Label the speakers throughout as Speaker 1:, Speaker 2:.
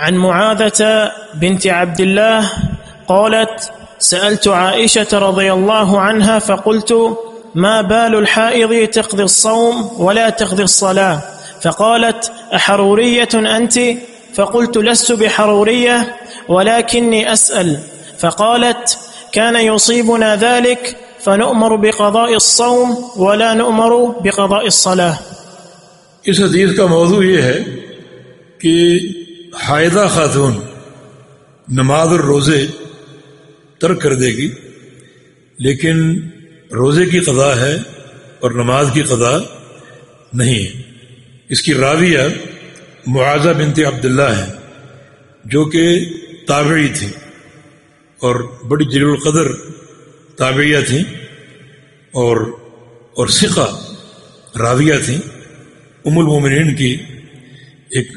Speaker 1: عن معاذة بنت عبد الله قالت سألت عائشة رضي الله عنها فقلت ما بال الحائض تقضي الصوم ولا تقضي الصلاة؟ فقالت أحرورية أنت؟ فقلت لست بحرورية ولكني أسأل. فقالت كان يصيبنا ذلك فنؤمر بقضاء الصوم ولا نؤمر بقضاء الصلاة.
Speaker 2: اس حدیث کا موضوع یہ ہے کہ حائدہ خاتون نماز اور روزے ترک کر دے گی، لیکن روزے کی قضا ہے اور نماز کی قضا نہیں ہے۔ اس کی راویہ معاذہ بنت عبداللہ ہے، جو کہ تابعی تھی اور بڑی جلیل القدر تابعیہ تھیں اور اور سکھا راویہ تھیں ام المومنین کی ایک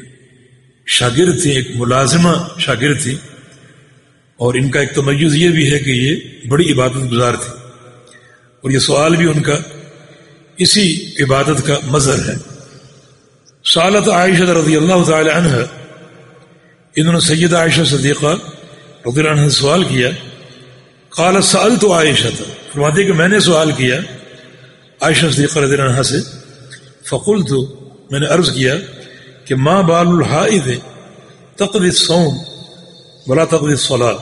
Speaker 2: شاگرد تھی ایک ملازمہ شاگرد تھی۔ اور ان کا ایک تمیز یہ بھی ہے کہ یہ بڑی عبادت گزار تھی اور یہ سوال بھی ان کا اسی عبادت کا مظہر ہے۔ سالت عائشہ رضی اللہ تعالی عنہ، انہوں نے سید عائشہ صدیقہ رضی اللہ عنہ سے سوال کیا۔ قال سال تو عائشہ تھا فرماتے کہ میں نے سوال کیا عائشہ صدیقہ رضی اللہ عنہ سے۔ فقل تو میں نے عرض کیا کہ ماں بال الحائد تقد سوم بلا تقد صلاح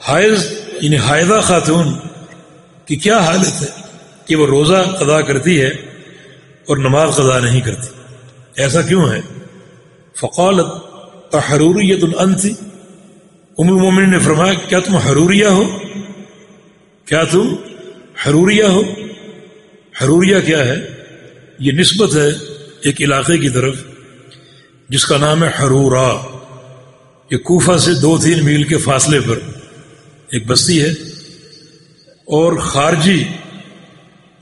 Speaker 2: حائض یعنی حائدہ خاتون کی کیا حالت ہے؟ کہ وہ روزہ قضا کرتی ہے اور نماز قضا نہیں کرتی۔ ایسا کیوں ہے؟ فقالت حروریت الانت۔ ام المومن نے فرمایا، کیا تم حروریہ ہو؟ کیا تم حروریہ ہو؟ حروریہ کیا ہے؟ یہ نسبت ہے ایک علاقے کی طرف۔ جس کا نام ہے حرورا۔ یہ کوفہ سے دو تین میل کے فاصلے پر ایک بستی ہے۔ اور خارجی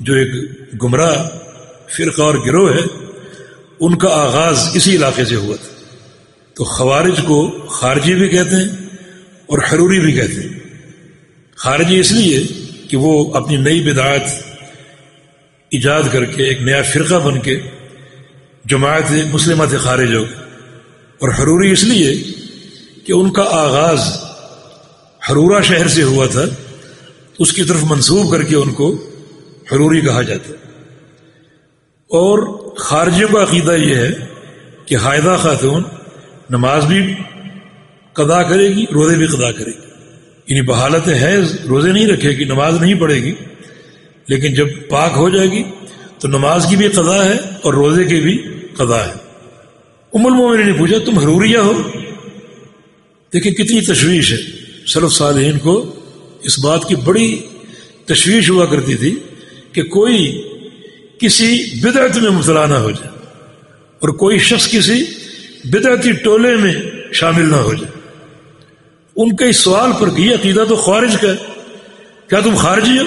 Speaker 2: جو ایک گمراہ فرقہ اور گروہ ہے، ان کا آغاز اسی علاقے سے ہوا تھا۔ تو خوارج کو خارجی بھی کہتے ہیں اور حروری بھی کہتے ہیں۔ خارجی اس لیے کہ وہ اپنی نئی بدعات ایجاد کر کے ایک نیا فرقہ بن کے جماعت مسلمہ سے خارج ہو اور حروری اس لیے کہ ان کا آغاز حرورہ شہر سے ہوا تھا اس کی طرف منسوب کر کے ان کو حروری کہا جاتا۔ اور خارجیوں کا عقیدہ یہ ہے کہ حائدہ خاتون نماز بھی قدا کرے گی، روزے بھی قدا کرے گی۔ یعنی بحالت ہے روزے نہیں رکھے گی، نماز نہیں پڑھے گی، لیکن جب پاک ہو جائے گی تو نماز کی بھی قضا ہے اور روزے کی بھی قضا ہے۔ ام المومن نے پوچھا، تم حروریہ ہو؟ دیکھیں کتنی تشویش ہے۔ سرف صالحین کو اس بات کی بڑی تشویش ہوا کرتی تھی کہ کوئی کسی بدعت میں مبتلا نہ ہو جائے اور کوئی شخص کسی بدعتی ٹولے میں شامل نہ ہو جائے۔ ان کے اس سوال پر یہ عقیدہ تو خارج کا ہے۔ کیا تم خارجی ہو؟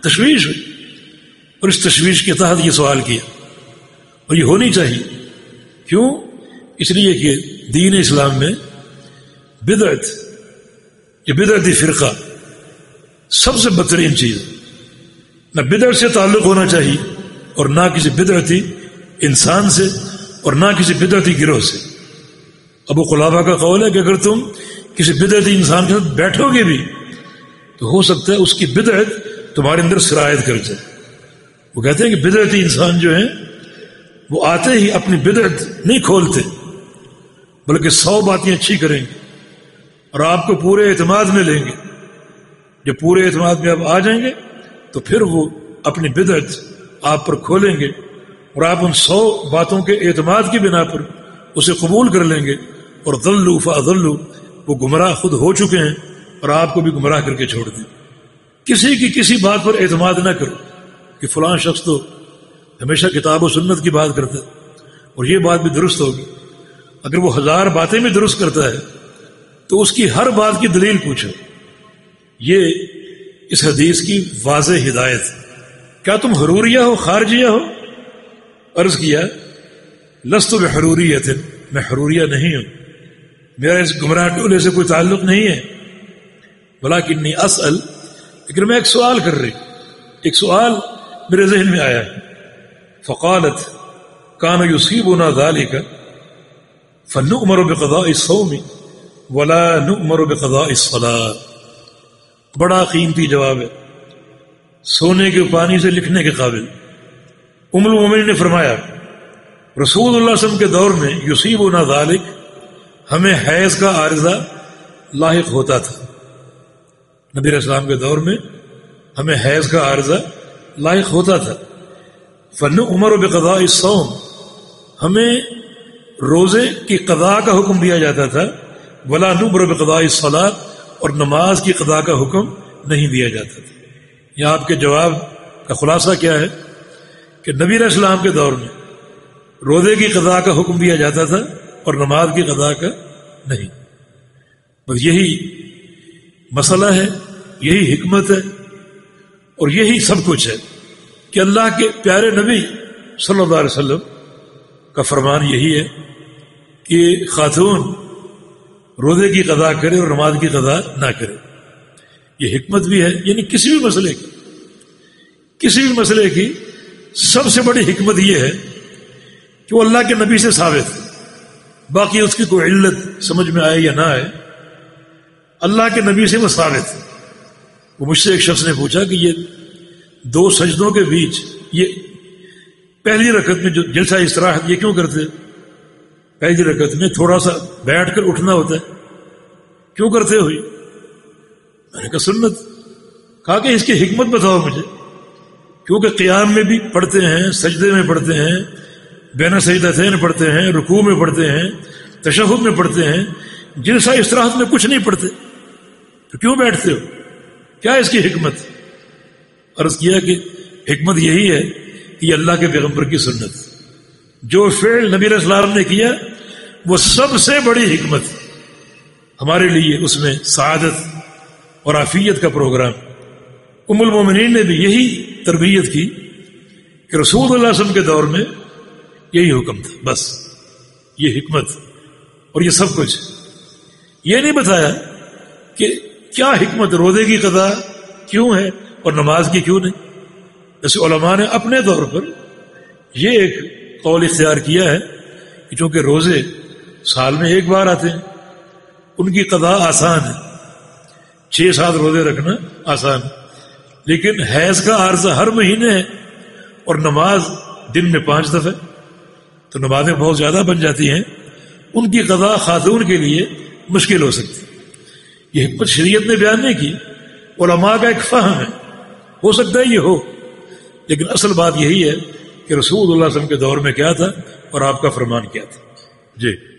Speaker 2: تشویش ہو اور اس تشویش کے تحت یہ سوال کیا اور یہ ہونی چاہیے۔ کیوں؟ اس لیے کہ دین اسلام میں بدعت، یہ بدعتی فرقہ سب سے بدترین چیز نہ بدعت سے تعلق ہونا چاہیے اور نہ کسی بدعتی انسان سے اور نہ کسی بدعتی گروہ سے۔ ابو خلابہ کا قول ہے کہ اگر تم کسی بدعتی انسان کے ساتھ بیٹھو گے بھی تو ہو سکتا ہے اس کی بدعت تمہارے اندر سرایت کر جائے۔ وہ کہتے ہیں کہ بدعتی انسان جو ہیں، وہ آتے ہی اپنی بدعت نہیں کھولتے، بلکہ سو باتیں اچھی کریں گے اور آپ کو پورے اعتماد میں لیں گے۔ جب پورے اعتماد میں آپ آ جائیں گے، تو پھر وہ اپنی بدعت آپ پر کھولیں گے اور آپ ان سو باتوں کے اعتماد کی بنا پر اسے قبول کر لیں گے۔ اور ذلو فضلو وہ گمراہ خود ہو چکے ہیں اور آپ کو بھی گمراہ کر کے چھوڑ دیں۔ کسی کی کسی بات پر اعتماد نہ کرو۔ کہ فلاں شخص تو ہمیشہ کتاب و سنت کی بات کرتا ہے اور یہ بات بھی درست ہوگی۔ اگر وہ ہزار باتیں بھی درست کرتا ہے تو اس کی ہر بات کی دلیل پوچھو۔ یہ اس حدیث کی واضح ہدایت کیا تم حروریہ ہو، خارجیہ ہو؟ عرض کیا، لست میں حروریت میں حروریہ نہیں ہوں۔ میرا اس گمراہ ٹولے سے کوئی تعلق نہیں ہے۔ بلا کنی اصل لیکن میں ایک سوال کر رہی ایک سوال میرے ذہن میں آیا ہے۔ فقالت، کان یوسیب ہونا ذالی کا فن عمر و بقضاء الصوم ولا نؤمر بقضاء الصلاة۔ بڑا قیمتی جواب ہے۔ سونے کے پانی سے لکھنے کے قابل۔ ام المومن نے فرمایا، رسول اللہ وسلم کے دور میں یوسیب و ذالک، ہمیں حیض کا عارضہ لاحق ہوتا تھا۔ نبی اسلام کے دور میں ہمیں حیض کا عارضہ لاحق ہوتا تھا۔ فن عمر و بقضاء الصوم۔ ہمیں روزے کی قضاء کا حکم دیا جاتا تھا۔ ولا نبر بقضاء الصلاۃ اور نماز کی قضاء کا حکم نہیں دیا جاتا تھا۔ یہ آپ کے جواب کا خلاصہ کیا ہے؟ کہ نبی علیہ السلام کے دور میں روزے کی قضاء کا حکم دیا جاتا تھا اور نماز کی قضاء کا نہیں۔ بس یہی مسئلہ ہے، یہی حکمت ہے۔ اور یہی سب کچھ ہے کہ اللہ کے پیارے نبی صلی اللہ علیہ وسلم کا فرمان یہی ہے کہ خاتون روزے کی قضا کرے اور نماز کی قضا نہ کرے۔ یہ حکمت بھی ہے یعنی کسی بھی مسئلے کی، کسی بھی مسئلے کی سب سے بڑی حکمت یہ ہے کہ وہ اللہ کے نبی سے ثابت ہے باقی اس کی کوئی علت سمجھ میں آئے یا نہ آئے، اللہ کے نبی سے وہ ثابت ہے وہ مجھ سے ایک شخص نے پوچھا کہ یہ دو سجدوں کے بیچ یہ پہلی رکعت میں جو جلسہ استراحت یہ کیوں کرتے؟ پہلی رکعت میں تھوڑا سا بیٹھ کر اٹھنا ہوتا ہے۔ کیوں کرتے ہوئی؟ میں نے کہا، سنت، کہا کہ اس کی حکمت بتاؤ مجھے۔ کیونکہ قیام میں بھی پڑھتے ہیں، سجدے میں پڑھتے ہیں، بین سجدتین پڑھتے ہیں، رکوع میں پڑھتے ہیں، تشہد میں پڑھتے ہیں۔ جلسہ استراحت میں کچھ نہیں پڑھتے۔ تو کیوں بیٹھتے ہو؟ کیا اس کی حکمت؟ عرض کیا کہ حکمت یہی ہے کہ یہ اللہ کے پیغمبر کی سنت۔ جو فعل نبی علیہ السلام نے کیا، وہ سب سے بڑی حکمت۔ ہمارے لیے اس میں سعادت اور عافیت کا پروگرام۔ ام المومنین نے بھی یہی تربیت کی کہ رسول اللہ علیہ وسلم کے دور میں یہی حکم تھا۔ بس، یہ حکمت اور یہ سب کچھ۔ یہ نہیں بتایا کہ کیا حکمت روزے کی قضا کیوں ہے اور نماز کی کیوں نہیں؟ جیسے علماء نے اپنے طور پر یہ ایک قول اختیار کیا ہے کہ چونکہ روزے سال میں ایک بار آتے ہیں، ان کی قضا آسان ہے۔ چھ سات روزے رکھنا آسان ہے۔ لیکن حیض کا عرض ہر مہینے ہے اور نماز دن میں پانچ دفعہ، تو نمازیں بہت زیادہ بن جاتی ہیں۔ ان کی قضا خاتون کے لیے مشکل ہو سکتی۔ یہ حکمت شریعت نے بیان نہیں کی۔ علماء کا ایک فہم ہے۔ ہو سکتا ہے یہ ہو، لیکن اصل بات یہی ہے کہ رسول اللہ علیہ وسلم کے دور میں کیا تھا اور آپ کا فرمان کیا تھا۔ جی۔